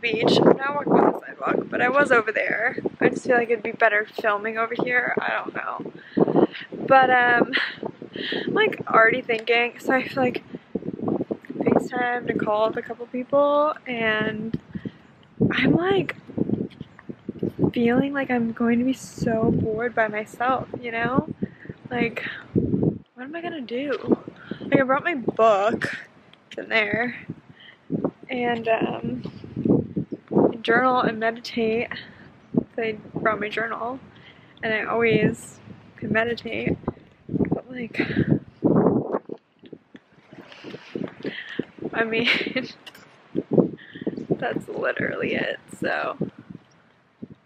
the beach. I'm not walking on the sidewalk, but I was over there. I just feel like it'd be better filming over here. I don't know. But um, I'm like already thinking, so I feel like FaceTime to call a couple people and I'm like feeling like I'm going to be so bored by myself, you know? Like, what am I gonna do? Like, I brought my book, in there, and um, journal and meditate. I brought my journal, and I always can meditate, but like, I mean, that's literally it, so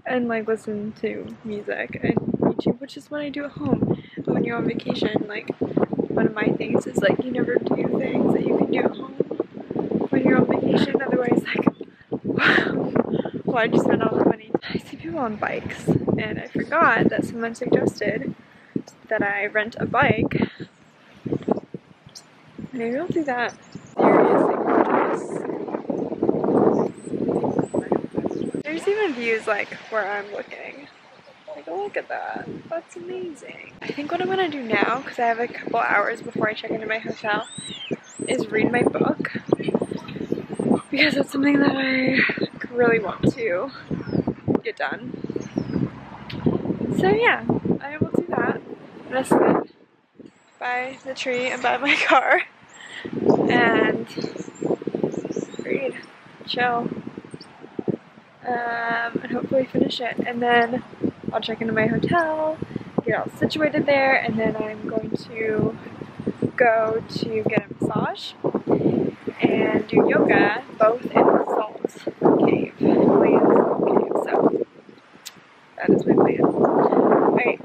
and like listen to music and YouTube, which is what I do at home. But when you're on vacation, like one of my things is like you never do things that you can do at home when you're on vacation. Otherwise, like, why'd you spend all the money? I see people on bikes, and I forgot that someone suggested that I rent a bike. Maybe I'll do that. There's even views like where I'm looking. Like, look at that. That's amazing. I think what I'm gonna do now, because I have a couple hours before I check into my hotel, is read my book. Because that's something that I really want to get done. So yeah, I will do that. I'm gonna sit by the tree and by my car and read, chill um, and hopefully finish it. And then I'll check into my hotel, get all situated there, and then I'm going to go to get a massage and do yoga, both in the salt cave, salt cave. So that is my plan. Alright,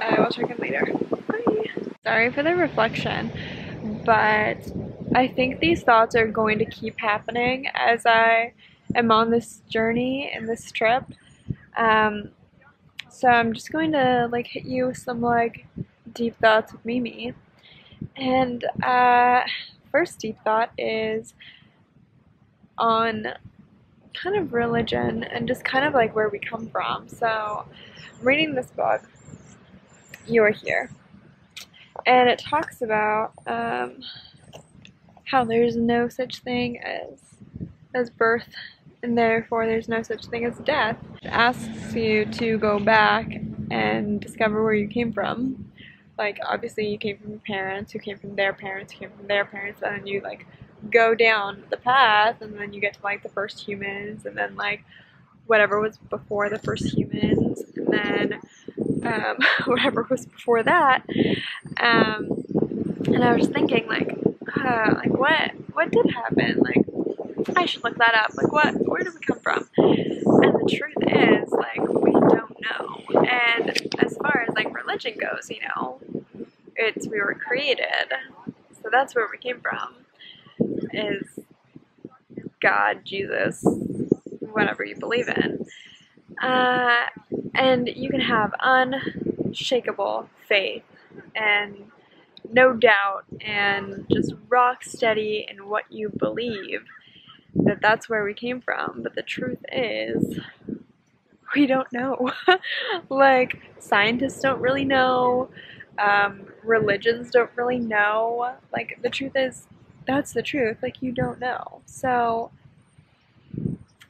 I will check in later. Bye. Sorry for the reflection, but I think these thoughts are going to keep happening as I am on this journey and this trip. Um, so I'm just going to like hit you with some like deep thoughts with Mimi. And uh, first deep thought is on kind of religion and just kind of like where we come from. So I'm reading this book, You Are Here. And it talks about um, how there's no such thing as as birth and therefore there's no such thing as death. It asks you to go back and discover where you came from. Like, obviously, you came from your parents, who came from their parents, who came from their parents, and then you, like, go down the path, and then you get to, like, the first humans, and then, like, whatever was before the first humans, and then um, whatever was before that. Um, and I was thinking, like, uh, like, what, what did happen? Like, I should look that up. Like, what? Where did we come from? And the truth is, like, we don't know. And as far as like religion goes, you know, it's we were created, so that's where we came from. Is God, Jesus, whatever you believe in. Uh, and you can have unshakable faith and no doubt and just rock steady in what you believe that that's where we came from. But the truth is, we don't know. like, scientists don't really know, um, religions don't really know. Like, the truth is, that's the truth. Like, you don't know. So,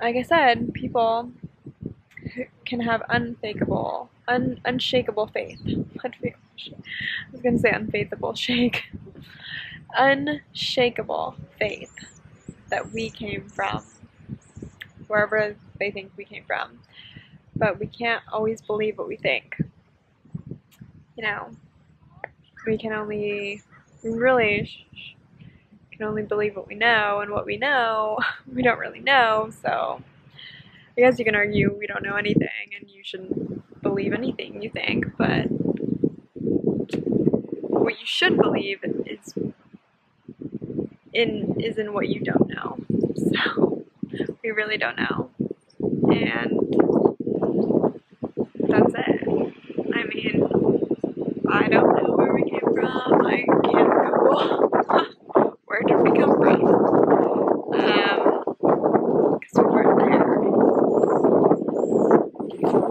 like I said, people can have unfakeable, un- unshakable faith. I was gonna say unfaithable shake. Unshakable faith that we came from, wherever they think we came from. But we can't always believe what we think. You know, we can only, can only believe what we know, and what we know, we don't really know, so I guess you can argue we don't know anything and you shouldn't believe anything you think, but what you should believe is in is in what you don't know. So we really don't know. And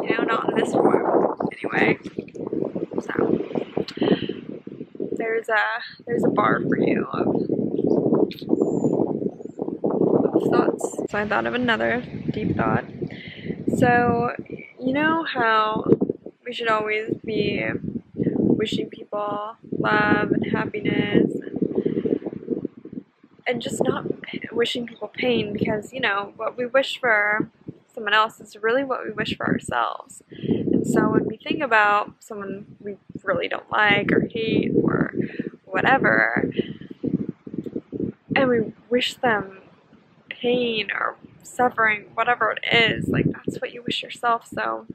You know, not in this form, anyway. So there's a there's a bar for you of, of thoughts. So I thought of another deep thought. So you know how we should always be wishing people love and happiness and, and just not wishing people pain because you know what we wish for someone else is really what we wish for ourselves. And so when we think about someone we really don't like or hate or whatever, and we wish them pain or suffering, whatever it is, like that's what you wish yourself. So,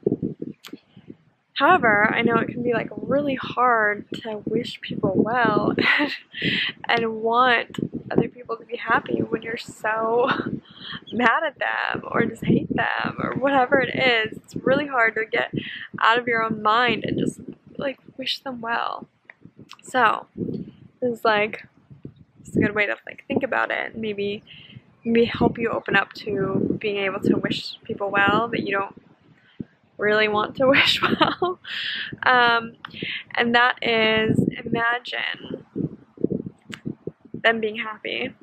however, I know it can be like really hard to wish people well and want other people to be happy when you're so mad at them or just hate them or whatever it is. It's really hard to get out of your own mind and just like wish them well. So, this is like it's a good way to like think about it maybe help you open up to being able to wish people well that you don't really want to wish well. Um, and that is imagine them being happy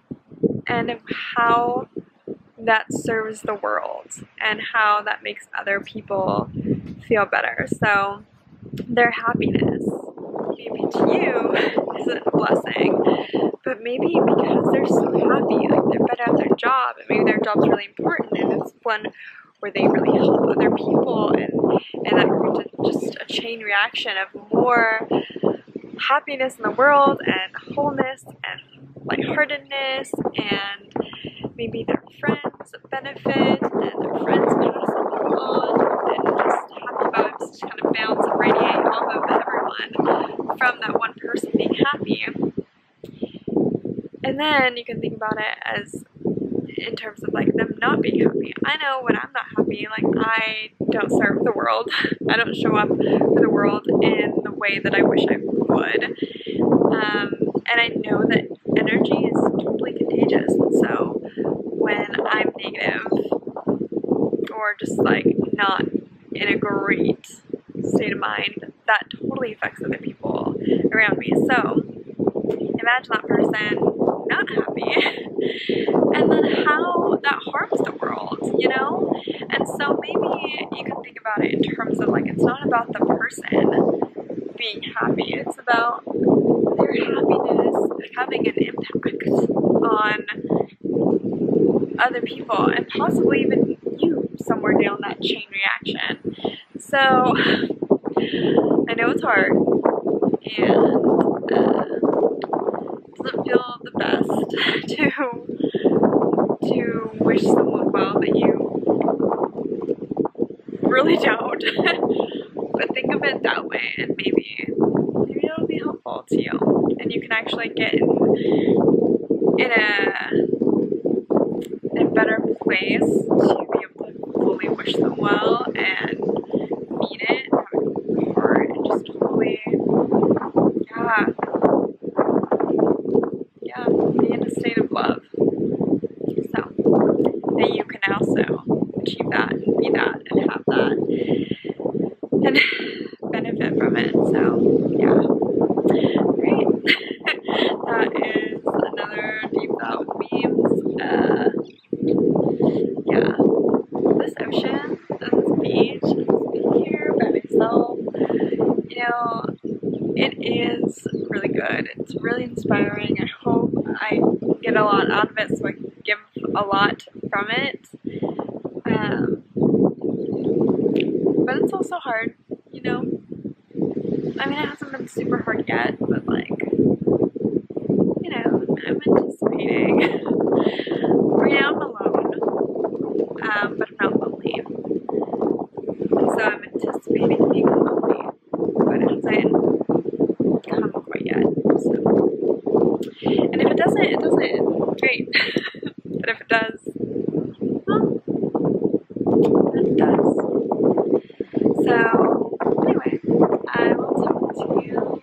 and how that serves the world and how that makes other people feel better. So their happiness maybe to you isn't a blessing, but maybe because they're so happy, like they're better at their job, and maybe their job's really important, and it's one where they really help other people, and and that creates just a chain reaction of more happiness in the world and wholeness and lightheartedness and maybe their friends benefit and their friends pass on and just happy vibes just kind of bounce and radiate off of everyone from that one person being happy. And then you can think about it as in terms of like them not being happy. I know when I'm not happy, like I don't serve the world. I don't show up for the world in the way that I wish I would. Um, and I know that energy is totally contagious. So when I'm negative just like not in a great state of mind, that totally affects other people around me. So imagine that person not happy and then how that harms the world, you know? And so maybe you can think about it in terms of like it's not about the person being happy, it's about their happiness having an impact on other people and possibly even you somewhere down that chain reaction. So I know it's hard and uh, doesn't feel the best to to wish someone well that you really don't. but think of it that way and maybe maybe it'll be helpful to you. And you can actually get in, in a in a better place to be able to fully wish them well and mean it and have it come from your heart and just totally yeah yeah, be in a state of love. So that you can also achieve that and be that and have that and benefit from it. So yeah. Great. that is another deep thought with Mimi. Uh, yeah. This ocean, this beach, being here by myself, you know, it is really good. It's really inspiring. I hope I get a lot out of it so I can give a lot from it. Um, also hard, you know. I mean, it hasn't been super hard yet, but like, you know, I'm anticipating. right now I'm alone, um, but I'm not lonely. So I'm anticipating being lonely, but it hasn't come quite yet. So, and if it doesn't, it doesn't. Great. but if it does, well, then it does. So, anyway, I will talk to you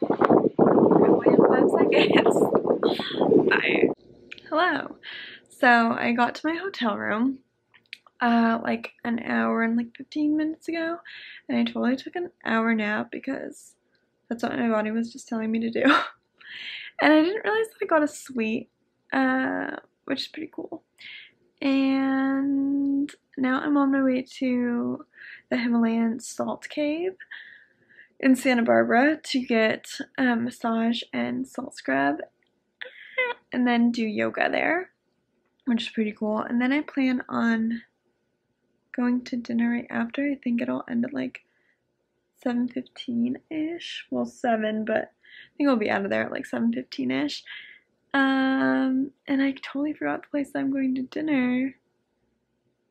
probably in five seconds. Bye. Hello. So, I got to my hotel room. uh, like an hour and like 15 minutes ago, and I totally took an hour nap because that's what my body was just telling me to do. and I didn't realize that I got a suite, uh, which is pretty cool. And now I'm on my way to the Himalayan Salt Cave in Santa Barbara to get a massage and salt scrub and then do yoga there, which is pretty cool. And then I plan on going to dinner right after. I think it'll end at like 7.15ish. Well, 7, but I think I'll be out of there at like 7.15ish. Um, and I totally forgot the place I'm going to dinner.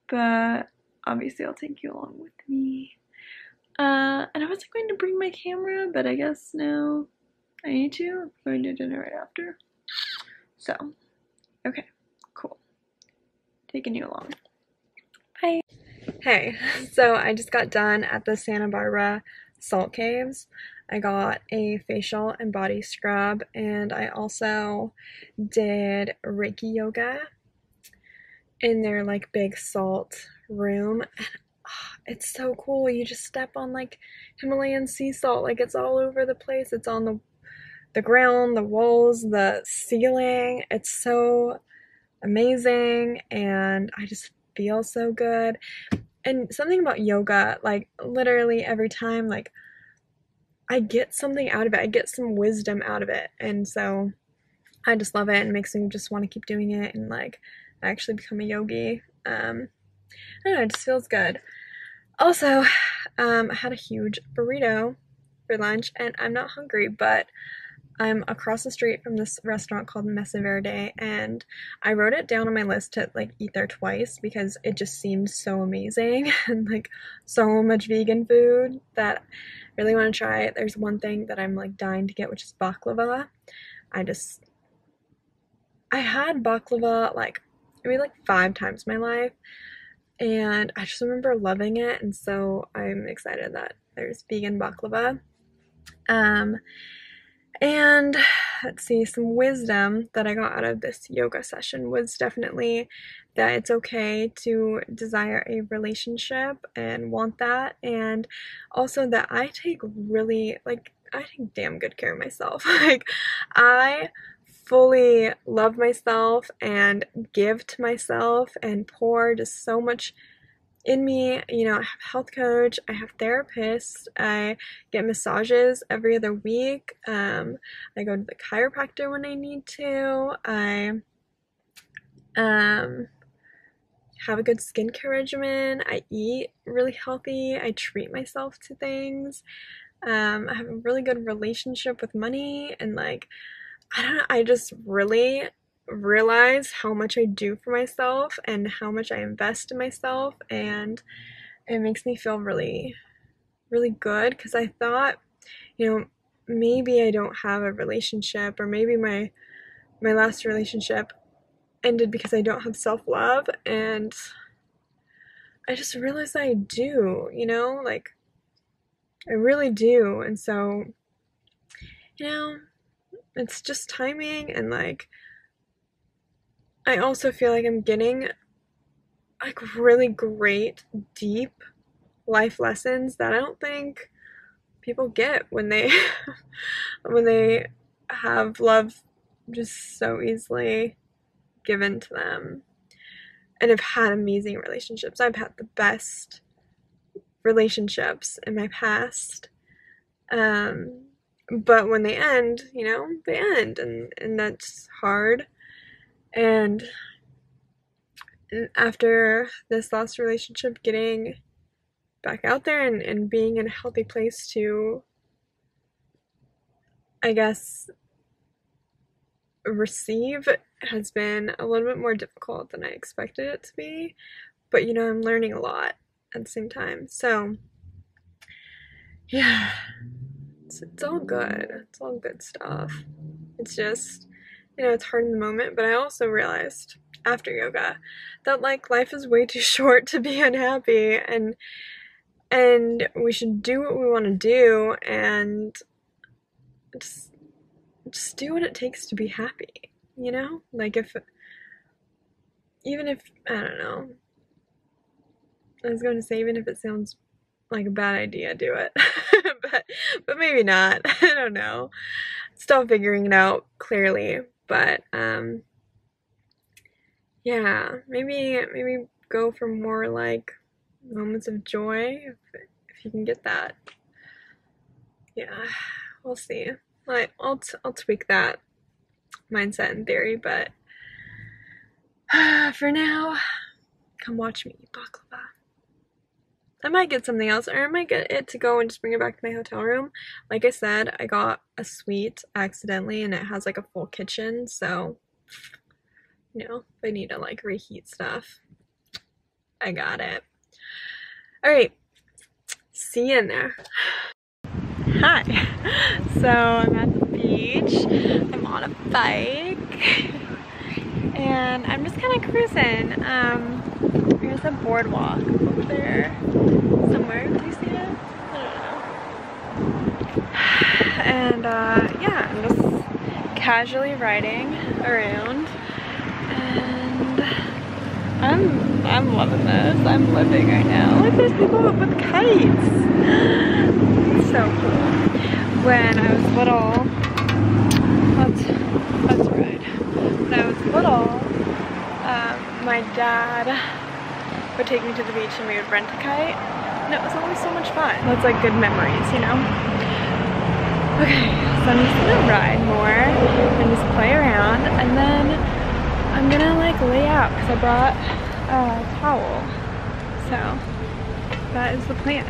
But obviously I'll take you along with me. Uh, and I wasn't going to bring my camera, but I guess now I need to. I'm going to dinner right after. So, okay. Taking you along. Bye. Hey, so I just got done at the Santa Barbara Salt Caves. I got a facial and body scrub, and I also did Reiki yoga in their like big salt room. And oh, it's so cool. You just step on like Himalayan sea salt, like it's all over the place. It's on the the ground, the walls, the ceiling. It's so amazing, and I just feel so good. And something about yoga, like literally every time, like I get something out of it. I get some wisdom out of it. And so I just love it and makes me just want to keep doing it and like actually become a yogi. Um, I don't know, it just feels good. Also, um, I had a huge burrito for lunch and I'm not hungry, but I'm across the street from this restaurant called Mesa Verde, and I wrote it down on my list to like eat there twice because it just seemed so amazing and like so much vegan food that I really want to try it. There's one thing that I'm like dying to get, which is baklava. I just I had baklava like maybe like five times in my life, and I just remember loving it, and so I'm excited that there's vegan baklava. Um, and let's see, some wisdom that I got out of this yoga session was definitely that it's okay to desire a relationship and want that, and also that I take really, like, I take damn good care of myself. like, I fully love myself and give to myself and pour just so much in me, you know, I have health coach, I have therapists, I get massages every other week. Um, I go to the chiropractor when I need to. I um have a good skincare regimen. I eat really healthy. I treat myself to things. Um, I have a really good relationship with money and like I don't know, I just really realize how much I do for myself and how much I invest in myself and it makes me feel really really good because I thought you know maybe I don't have a relationship or maybe my my last relationship ended because I don't have self-love and I just realized I do, you know, like I really do. And so you know, it's just timing and like I also feel like I'm getting like really great, deep life lessons that I don't think people get when they when they have love just so easily given to them and have had amazing relationships. I've had the best relationships in my past. Um, but when they end, you know, they end and, and that's hard. And after this last relationship, getting back out there and, and being in a healthy place to, I guess, receive has been a little bit more difficult than I expected it to be. But, you know, I'm learning a lot at the same time. So, yeah, it's, it's all good. It's all good stuff. It's just you know, it's hard in the moment, but I also realized after yoga that like life is way too short to be unhappy and and we should do what we want to do and just just do what it takes to be happy, you know? Like if even if I don't know I was going to say, even if it sounds like a bad idea, do it. but, but maybe not. I don't know. Still figuring it out clearly. But, um, yeah, maybe, maybe go for more like moments of joy if, if you can get that. Yeah, we'll see. I, I'll, t- I'll tweak that mindset in theory, but for now, come watch me baklava. I might get something else, or I might get it to go and just bring it back to my hotel room. Like I said, I got a suite accidentally, and it has like a full kitchen, so you know, if I need to like reheat stuff, I got it. All right, see you in there. Hi. So I'm at the beach. I'm on a bike. And I'm just kind of cruising. Um, there's a boardwalk over there somewhere. Do you see it? I don't know. And uh, yeah, I'm just casually riding around. And I'm I'm loving this. I'm living right now. Look, there's people up with kites. so cool. When I was little, let's let's ride. When I was little, um, my dad would take me to the beach and we would rent a kite. And it was always so much fun. That's like good memories, you know? Okay, so I'm just gonna ride more and just play around and then I'm gonna like lay out because I brought a towel. So that is the plan.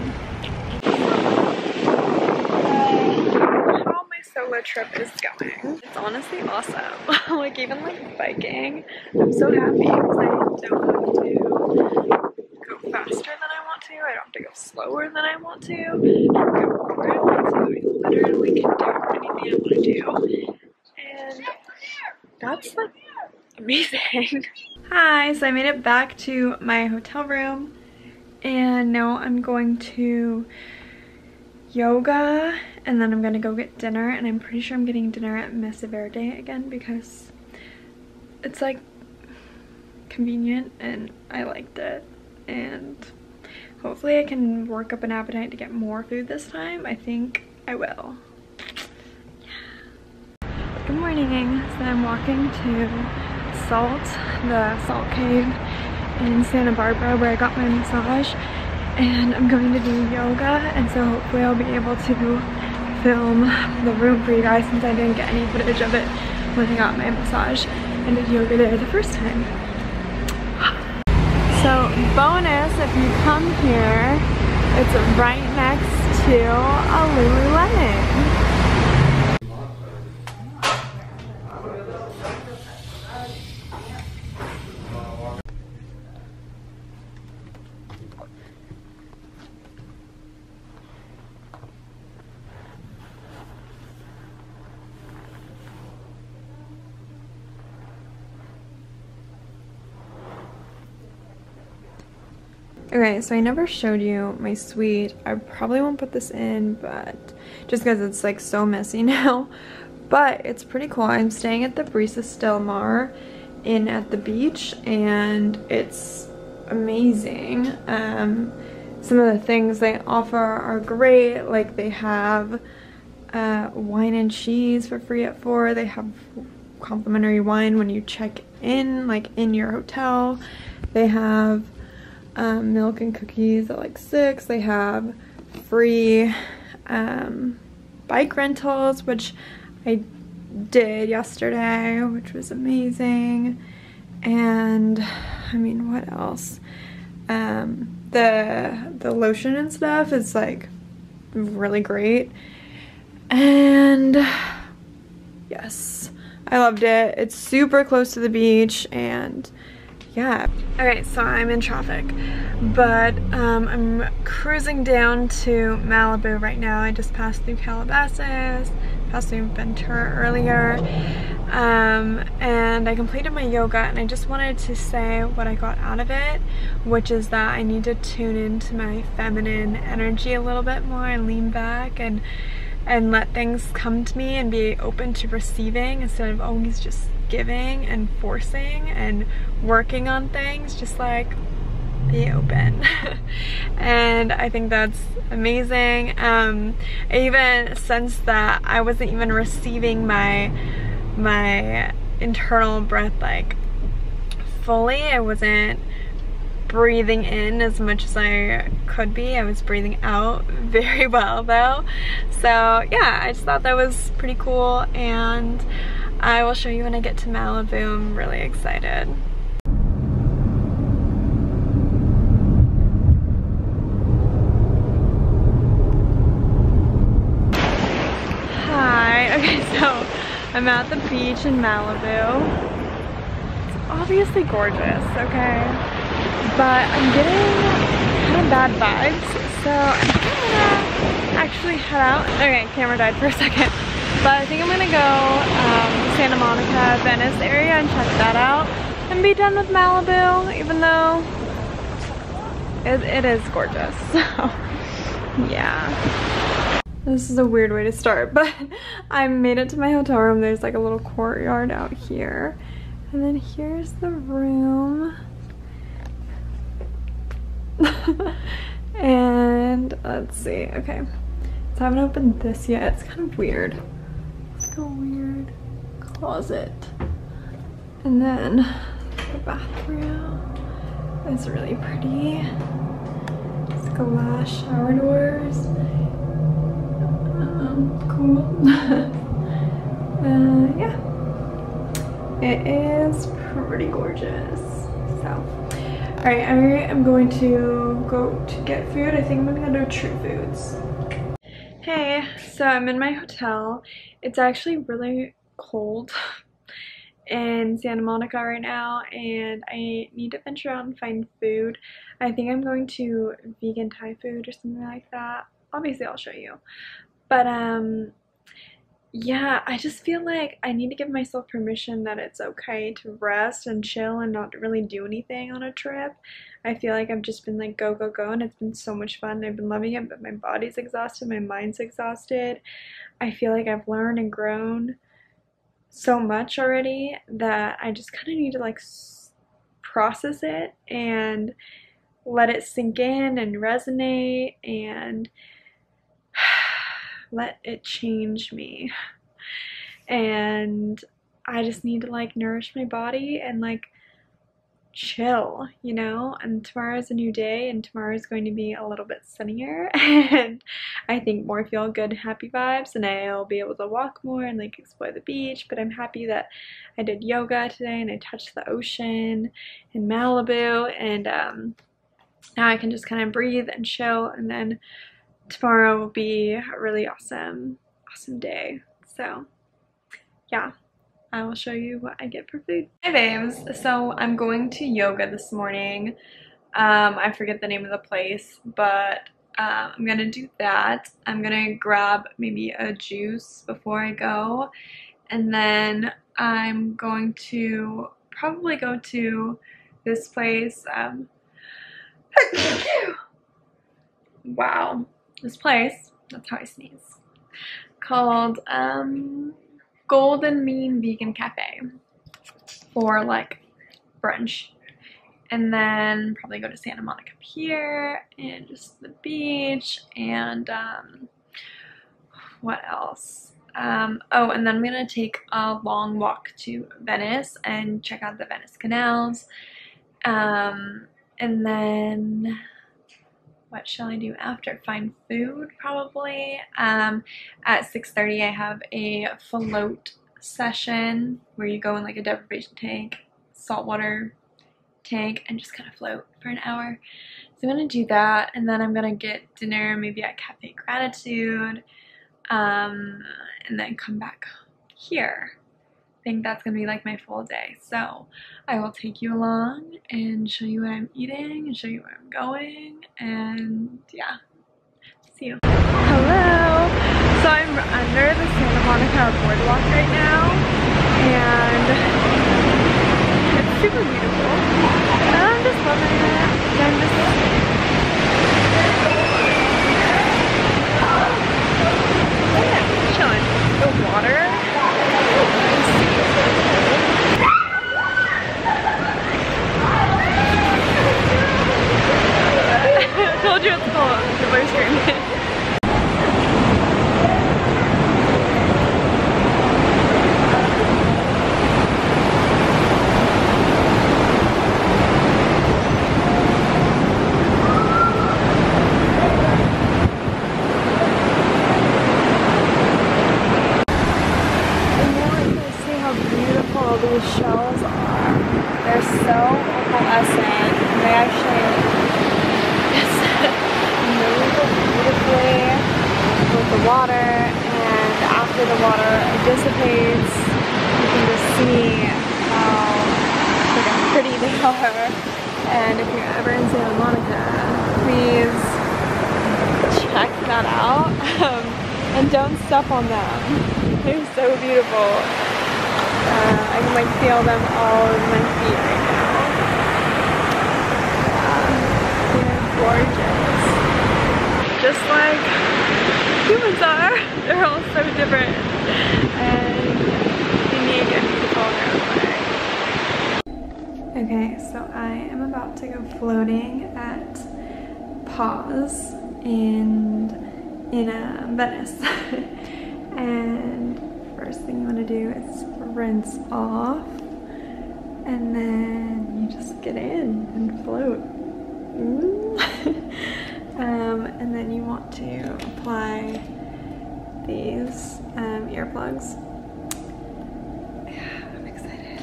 How my solo trip is going. It's honestly awesome. like even like biking, I'm so happy because I don't have to faster than I want to. I don't have to go slower than I want to. I go where I want to. I literally can do anything I want to do. And that's like amazing. Hi, so I made it back to my hotel room and now I'm going to yoga and then I'm gonna go get dinner and I'm pretty sure I'm getting dinner at Mesa Verde again because it's like convenient and I liked it and hopefully I can work up an appetite to get more food this time. I think I will. Yeah. Good morning. So I'm walking to Salt, the Salt Cave in Santa Barbara where I got my massage and I'm going to do yoga and so hopefully I'll be able to film the room for you guys since I didn't get any footage of it when I got my massage and did yoga there the first time. So bonus, if you come here, it's right next to a Lululemon. Okay, so I never showed you my suite. I probably won't put this in, but just because it's like so messy now. But it's pretty cool. I'm staying at the Brisas Del Mar in at the beach and it's amazing. Um, some of the things they offer are great. Like they have uh, wine and cheese for free at 4. They have complimentary wine when you check in, like in your hotel. They have um, milk and cookies at like 6. They have free um, bike rentals, which I did yesterday, which was amazing. And I mean, what else? Um, the the lotion and stuff is like really great. And yes, I loved it. It's super close to the beach and yeah. Okay, so I'm in traffic, but um, I'm cruising down to Malibu right now. I just passed through Calabasas, passed through Ventura earlier, um, and I completed my yoga and I just wanted to say what I got out of it, which is that I need to tune into my feminine energy a little bit more and lean back and and let things come to me and be open to receiving instead of always just giving and forcing and working on things just like the open. and I think that's amazing. Um, even since that I wasn't even receiving my my internal breath like fully. I wasn't breathing in as much as I could be. I was breathing out very well though. So yeah, I just thought that was pretty cool and I will show you when I get to Malibu. I'm really excited. Hi, okay so I'm at the beach in Malibu. It's obviously gorgeous, okay? but I'm getting bad vibes, so I'm gonna actually head out. Okay, camera died for a second. But I think I'm gonna go um, Santa Monica, Venice area and check that out and be done with Malibu, even though it, it is gorgeous, so yeah. This is a weird way to start, but I made it to my hotel room. There's like a little courtyard out here. And then here's the room. and let's see, okay. So I haven't opened this yet. It's kind of weird. It's like a weird closet. And then the bathroom is really pretty. It's glass shower doors. Um, cool. uh, yeah. It is pretty gorgeous. So all right, I am going to go to get food. I think I'm gonna go to True Foods. Hey, so I'm in my hotel. It's actually really cold in Santa Monica right now and I need to venture out and find food. I think I'm going to vegan Thai food or something like that. Obviously I'll show you. But um yeah, I just feel like I need to give myself permission that it's okay to rest and chill and not really do anything on a trip. I feel like I've just been like go, go, go, and it's been so much fun. I've been loving it, but my body's exhausted, my mind's exhausted. I feel like I've learned and grown so much already that I just kind of need to like process it and let it sink in and resonate and let it change me. And I just need to like nourish my body and like chill, you know? And tomorrow's a new day and tomorrow is going to be a little bit sunnier and I think more feel good, happy vibes and I'll be able to walk more and like explore the beach. But I'm happy that I did yoga today and I touched the ocean in Malibu and um, now I can just kind of breathe and chill and then tomorrow will be a really awesome, awesome day. So yeah, I will show you what I get for food. Hi babes, so I'm going to yoga this morning. Um, I forget the name of the place, but uh, I'm gonna do that. I'm gonna grab maybe a juice before I go, and then I'm going to probably go to this place. Um, wow, this place, that's how I sneeze, called um, Golden Mean Vegan Cafe for like brunch. And then probably go to Santa Monica Pier and just the beach and um, what else? Um, oh, and then I'm going to take a long walk to Venice and check out the Venice canals. Um, and then what shall I do after? Find food probably. Um, at 6.30 I have a float session where you go in like a deprivation tank, saltwater tank, and just kind of float for an hour. So I'm going to do that and then I'm going to get dinner maybe at Cafe Gratitude um, and then come back here think that's gonna be like my full day. So I will take you along and show you what I'm eating and show you where I'm going and yeah, see you. Hello! So I'm under the Santa Monica boardwalk right now and it's super beautiful and I'm just loving it. I'm just yeah, chilling. The water water and after the water dissipates, you can just see how like, pretty they are. And if you're ever in Santa Monica, please check that out. Um, and don't step on them. They're so beautiful. Uh, I can like feel them all in my feet right now. They're gorgeous just like humans are. They're all so different and unique and beautiful in their own way. Okay, so I am about to go floating at Paws in, in uh, Venice. and first thing you want to do is rinse off and then you just get in and float. Um, and then you want to apply these um, earplugs. Yeah, I'm excited.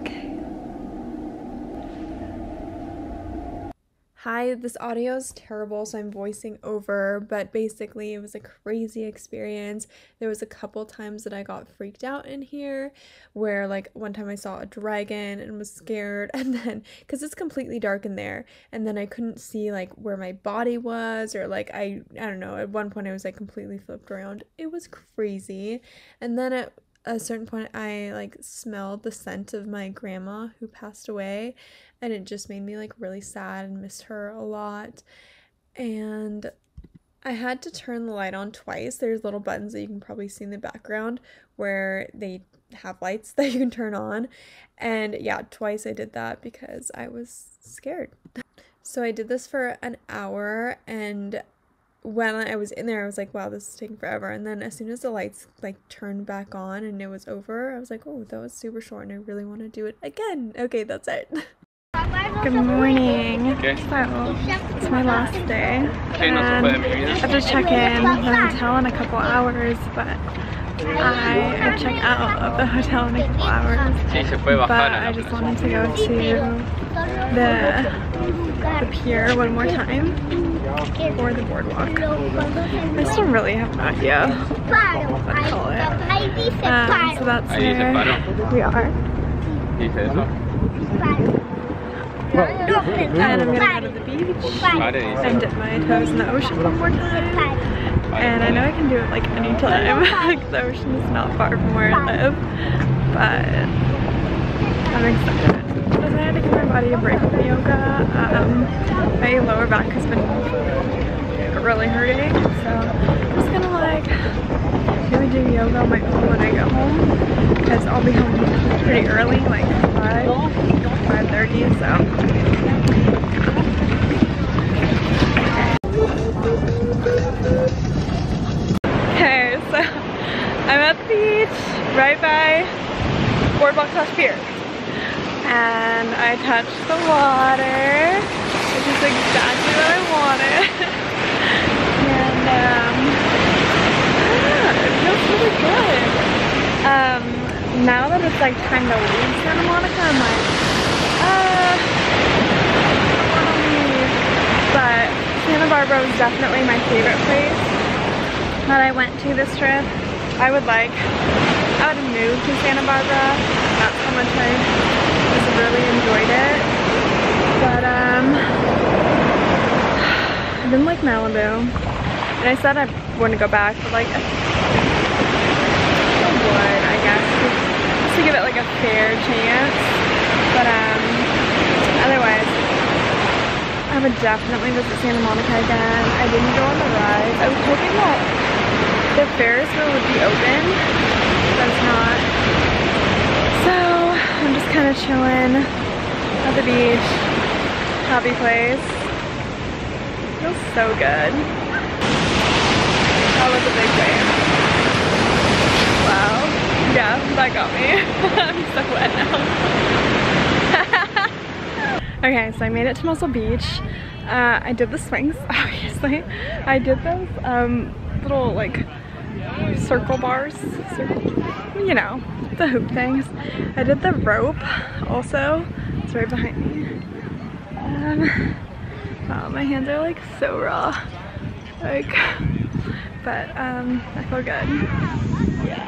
Okay. Hi, this audio is terrible, so I'm voicing over, but basically it was a crazy experience. There was a couple times that I got freaked out in here, where like one time I saw a dragon and was scared, and then because it's completely dark in there, and then I couldn't see like where my body was, or like I I don't know. At one point I was like completely flipped around. It was crazy, and then at a certain point I like smelled the scent of my grandma who passed away and it just made me like really sad and missed her a lot. And I had to turn the light on twice. There's little buttons that you can probably see in the background where they have lights that you can turn on. And yeah, twice I did that because I was scared. So I did this for an hour and when I was in there, I was like, wow, this is taking forever. And then as soon as the lights like turned back on and it was over, I was like, oh, that was super short and I really want to do it again. Okay, that's it. Good morning. Okay. So, it's my last day. And I have to check in the hotel in a couple hours, but I check out of the hotel in a couple hours. But I just wanted to go to the, the pier one more time or the boardwalk. I still really have no idea what to call it. Um, so that's where we are. And I'm gonna go to the beach and dip my toes in the ocean one more time. And I know I can do it like anytime. like the ocean is not far from where I live. But I'm excited. Because I had to give my body a break from yoga. Um, my lower back has been really hurting. So I'm just gonna like maybe do yoga on my own when I get home. Because I'll be home pretty early, like 5, 5.30, so And I touched the water, which is exactly what I wanted. and um, yeah, it feels really good. Um, now that it's like time to leave Santa Monica, I'm like, uh, I want to leave. But Santa Barbara was definitely my favorite place that I went to this trip. I would like, I would move to Santa Barbara. That's how much I really enjoyed it. But um, I didn't like Malibu. And I said I wouldn't go back, but like, I would, I guess, just, to give it like a fair chance. But um, otherwise, I would definitely visit Santa Monica again. I didn't go on the ride. I was hoping that the Ferris wheel would be open, but it's not. Kind of chilling at the beach. Happy place. Feels so good. That was a big wave. Wow. Yeah, that got me. I'm so wet now. okay, so I made it to Muscle Beach. Uh, I did the swings, obviously. I did those um, little like circle bars, circle, you know, the hoop things. I did the rope also, it's right behind me. Um, oh, my hands are like so raw. Like, but um, I feel good. Yeah.